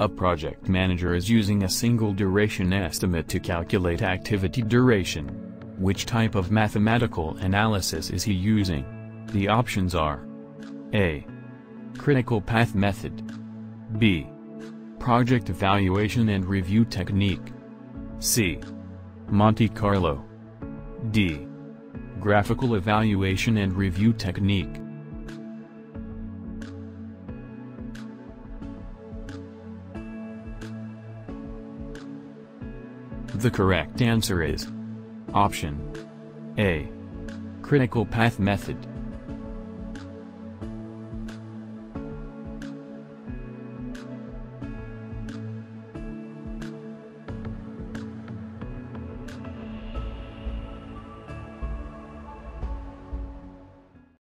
A project manager is using a single duration estimate to calculate activity duration. Which type of mathematical analysis is he using? The options are A. Critical path method B. Project evaluation and review technique C. Monte Carlo D. Graphical evaluation and review technique The correct answer is Option A. Critical path method